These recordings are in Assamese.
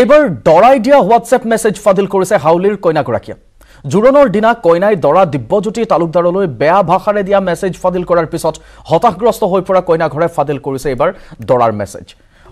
এইবাৰ দৰাই দিয়া হোৱাটছএপ মেছেজ ফাদিল কৰিছে হাউলিৰ কইনাগৰাকীয়ে। জোৰোণৰ দিনা কইনাই দৰা দিব্যজ্যোতি তালুকদাৰলৈ বেয়া ভাষাৰে দিয়া মেছেজ ফাদিল কৰাৰ পিছত হতাশগ্ৰস্ত হৈ পৰা কইনাঘৰে ফাদিল কৰিছে এইবাৰ দৰাৰ মেছেজ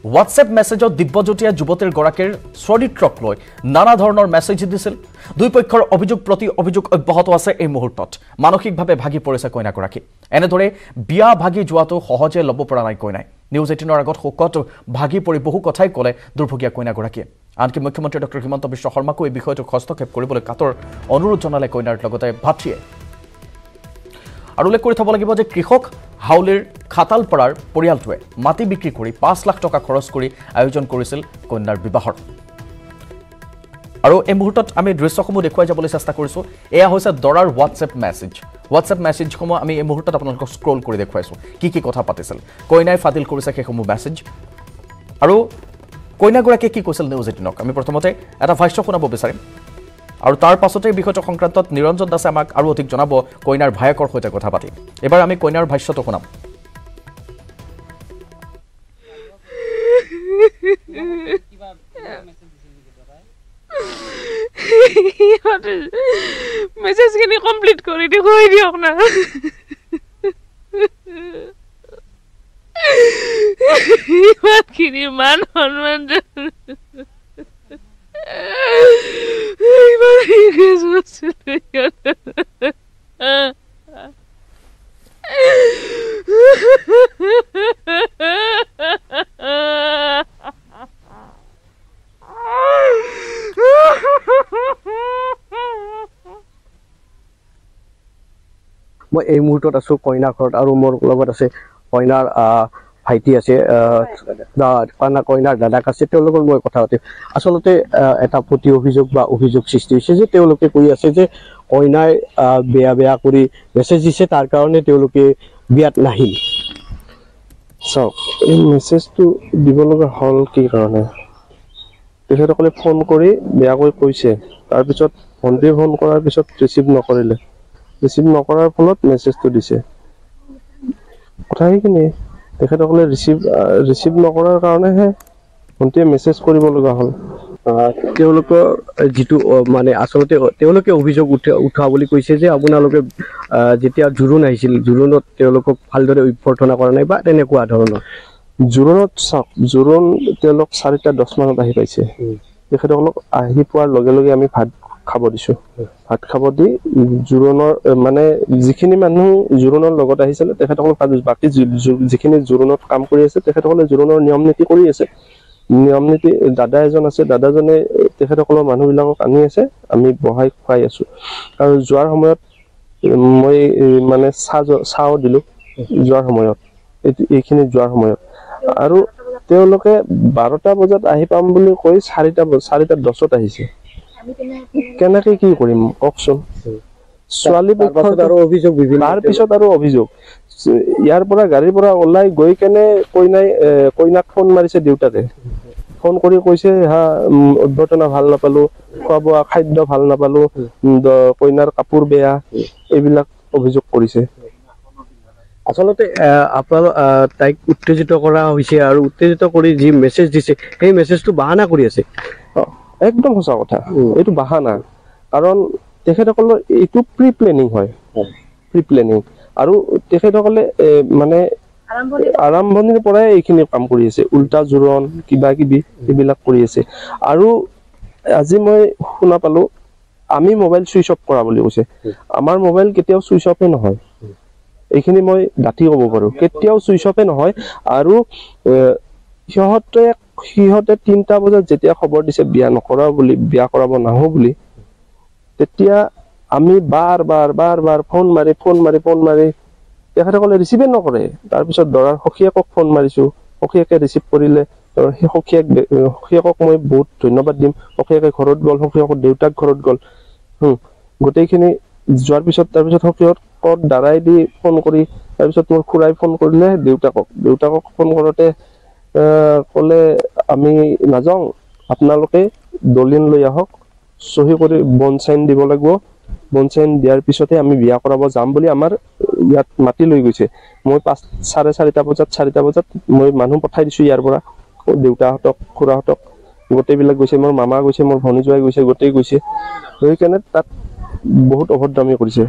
হোৱাটছএপ মেছেজত দিব্যজ্যোতিয়ে যুৱতীৰ গৰাকীৰ চৰিত্ৰক লৈ নানা ধৰণৰ মেছেজ দিছিল। দুই পক্ষৰ অভিযোগ প্ৰতি অভিযোগ অব্যাহত আছে এই মুহূৰ্তত। মানসিকভাৱে ভাগি পৰিছে কইনাগৰাকী। এনেদৰে বিয়া ভাগি যোৱাটো সহজে ল'ব পৰা নাই কইনাই। নিউজ এইটিনৰ আগত শোকত ভাগি পৰি বহু কথাই ক'লে দুৰ্ভগীয়া কইনাগৰাকীয়ে। আনকি মুখ্যমন্ত্ৰী ডক্টৰ হিমন্ত বিশ্ব শৰ্মাকো এই বিষয়টোক হস্তক্ষেপ কৰিবলৈ কাটৰ অনুৰোধ জনালে কইনাৰ লগতে ভাতৃয়ে। আৰু উল্লেখ কৰি থ'ব লাগিব যে কৃষক হাউলিৰ খাতালপাৰাৰ পৰিয়ালটোৱে মাটি বিক্ৰী কৰি পাঁচ লাখ টকা খৰচ কৰি আয়োজন কৰিছিল কন্যাৰ বিবাহৰ। আৰু এই মুহূৰ্তত আমি দৃশ্যসমূহ দেখুৱাই যাবলৈ চেষ্টা কৰিছোঁ। এয়া হৈছে দৰাৰ হোৱাটছএপ মেছেজ। হোৱাটছএপ মেছেজসমূহ আমি এই মুহূৰ্তত আপোনালোকক স্ক্ৰল কৰি দেখুৱাইছোঁ। কি কি কথা পাতিছিল? কইনাই ফাদিল কৰিছে সেইসমূহ মেছেজ আৰু কইনাগৰাকীয়ে কি কৈছিল নিউজ এইটিনক আমি প্ৰথমতে এটা ভাষ্য শুনাব বিচাৰিম। আৰু তাৰ পাছতে বিষয়টো সংক্ৰান্তত নিৰঞ্জন দাসে আমাক আৰু অধিক জনাব কইনাৰ ভায়েকৰ সৈতে কথা পাতি এইবাৰ আমি কইনাৰ ভাষ্যটো শুনাম। কমপ্লিট কৰি দেখুৱাই দিয়ক না মই এই মুহূৰ্তত আছো কইনা ঘৰত আৰু মোৰ লগত আছে কইনাৰ ভাইটি আছে কইনা কইনাৰ দাদাক আছে তেওঁলোকৰ মই কথা পাতিম। আচলতে এটা প্ৰতি অভিযোগ বা অভিযোগ সৃষ্টি হৈছে যে তেওঁলোকে কৈ আছে যে কইনাই বেয়া বেয়া কৰি মেছেজ দিছে তাৰ কাৰণে তেওঁলোকে বিয়াত নাহিল। চাওক এই মেছেজটো দিব লগা হ'ল কি কাৰণে? তেখেতসকলে ফোন কৰি বেয়াকৈ কৈছে। তাৰপিছত ভণ্টিয়ে ফোন কৰাৰ পিছত ৰিচিভ নকৰিলে। ৰিচিভ নকৰাৰ ফলত মেছেজটো দিছে। কথা সেইখিনিয়ে তেখেতসকলে ৰিচিভ ৰিচিভ নকৰাৰ কাৰণেহে ভণ্টিয়ে মেছেজ কৰিব লগা হ'ল। তেওঁলোকৰ যিটো মানে আচলতে তেওঁলোকে অভিযোগ উঠা উঠোৱা বুলি কৈছে যে আপোনালোকে যেতিয়া জোৰোণ আহিছিল জোৰোণত তেওঁলোকক ভালদৰে অভ্যৰ্থনা কৰা নাই বা তেনেকুৱা ধৰণৰ। জোৰোণত চাওক জোৰোণ তেওঁলোক চাৰিটা দহ মানত আহি পাইছে। তেখেতসকলক আহি পোৱাৰ লগে লগে আমি ভাত খাব দিছোঁ। ভাত খাব দি জোৰোণৰ মানে যিখিনি মানুহ জোৰোণৰ লগত আহিছিলে তেখেতসকলক ভাত। বাকী যিখিনি জোৰোণত কাম কৰি আছে তেখেতসকলে জোৰোণৰ নিয়ম নীতি কৰি আছে। নিয়ম নীতি দাদা এজন আছে দাদাজনে তেখেতসকলৰ মানুহবিলাকক আনি আছে আমি বহাই খুৱাই আছো। আৰু যোৱাৰ সময়ত মই মানে চাহ চাহও দিলোঁ যোৱাৰ সময়ত। এইখিনি যোৱাৰ সময়ত। আৰু তেওঁলোকে বাৰটা বজাত আহি পাম বুলি কৈ চাৰিটা চাৰিটা দহত আহিছে। কেনেকে কি কৰিম? কওকচোন। ছোৱালী তাৰ পাছত পক্ষৰ আৰু অভিযোগ বিভিন্ন আৰু ইয়াৰ পৰা গাড়ীৰ পৰা ওলাই গৈ কেনে কইনাই কইনাক ফোন মাৰিছে দেউতাকে। ফোন কৰি কৈছে হা অভ্যৰ্থনা ভাল নাপালো খোৱা বোৱা খাদ্য ভাল নাপালো কইনাৰ কাপোৰ বেয়া এইবিলাক অভিযোগ কৰিছে। আচলতে তাইক উত্তেজিত কৰা হৈছে আৰু উত্তেজিত কৰি যি মেছেজ দিছে সেই মেছেজটো বাহানা কৰি আছে। একদম সঁচা কথা। এইটো বাহানা কাৰণ তেখেতসকলৰ এইটো প্ৰি প্লেনিং হয়। প্ৰি প্লেনিং আৰু তেখেতসকলে মানে আৰম্ভণিৰ পৰাই এইখিনি কাম কৰি আছে। উল্টা জোৰণ কিবা কিবি এইবিলাক কৰি আছে। আৰু আজি মই শুনা পালো আমি মোবাইল চুইচ অফ কৰা বুলি কৈছে। আমাৰ মোবাইল কেতিয়াও চুইচ অফে নহয়। এইখিনি মই ডাঠি ক'ব পাৰো। কেতিয়াও চুইচ অফে নহয়। আৰু সিহঁতে সিহঁতে তিনিটা বজাত যেতিয়া খবৰ দিছে বিয়া নকৰা বুলি বিয়া কৰাব নাহো বুলি তেতিয়া আমি বাৰ বাৰ বাৰ বাৰ ফোন মাৰি ফোন মাৰি ফোন মাৰি তেখেতসকলে ৰিচিভে নকৰে। তাৰপিছত দৰাৰ সখীয়েকক ফোন মাৰিছো। সখীয়েকে ৰিচিভ কৰিলে সেই সখীয়েক সখীয়েকক মই বহুত ধন্যবাদ দিম। সখীয়েকে ঘৰত গ'ল সখীয়েকৰ দেউতাক ঘৰত গ'ল। হুম গোটেইখিনি যোৱাৰ পিছত তাৰপিছত সখীয়েকক দাৰাই দি ফোন কৰি তাৰপিছত মোৰ খুৰাই ফোন কৰিলে দেউতাকক। দেউতাকক ফোন কৰোতে ক'লে আমি নাযাওঁ আপোনালোকে দলিন লৈ আহক চহী কৰি বন চাইন দিব লাগিব। বন চাইন দিয়াৰ পিছতে আমি বিয়া কৰাব যাম বুলি আমাৰ ইয়াত মাতি লৈ গৈছে। মই পাঁচ চাৰে চাৰিটা বজাত চাৰিটা বজাত মই মানুহ পঠাই দিছো ইয়াৰ পৰা। দেউতাহঁতক খুৰাহঁতক গোটেইবিলাক গৈছে মোৰ মামা গৈছে মোৰ ভনী জোৱাই গৈছে গোটেই গৈছে। সেইকাৰণে তাত বহুত অভদ্ৰামী কৰিছে।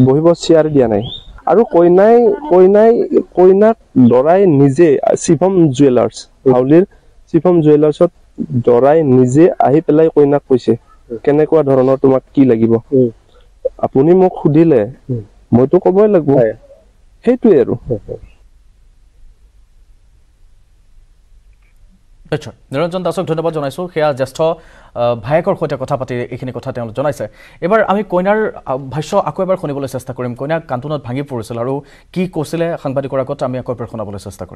বহিব চেয়াৰ দিয়া নাই। আৰু কইনাই কইনাই কইনাক দৰাই নিজে শিৱম জুৱেলাৰ্ছ হাউলিৰ শিৱম জুৱেলাৰ্ছত দৰাই নিজে আহি পেলাই কইনাক কৈছে কেনেকুৱা ধৰণৰ তোমাক কি লাগিব। আপুনি মোক সুধিলে মইতো ক'বই লাগিব। সেইটোৱে আৰু। নিশ্চয় নিৰঞ্জন দাসক ধন্যবাদ জনাইছোঁ। সেয়া জ্যেষ্ঠ ভায়েকৰ সৈতে কথা পাতি এইখিনি কথা তেওঁ জনাইছে। এইবাৰ আমি কইনাৰ ভাষ্য আকৌ এবাৰ শুনিবলৈ চেষ্টা কৰিম। কইনা কান্তোনত ভাঙি পৰিছিল আৰু কি কৈছিলে সাংবাদিকৰ আগত আমি আকৌ এবাৰ শুনাবলৈ চেষ্টা কৰিম।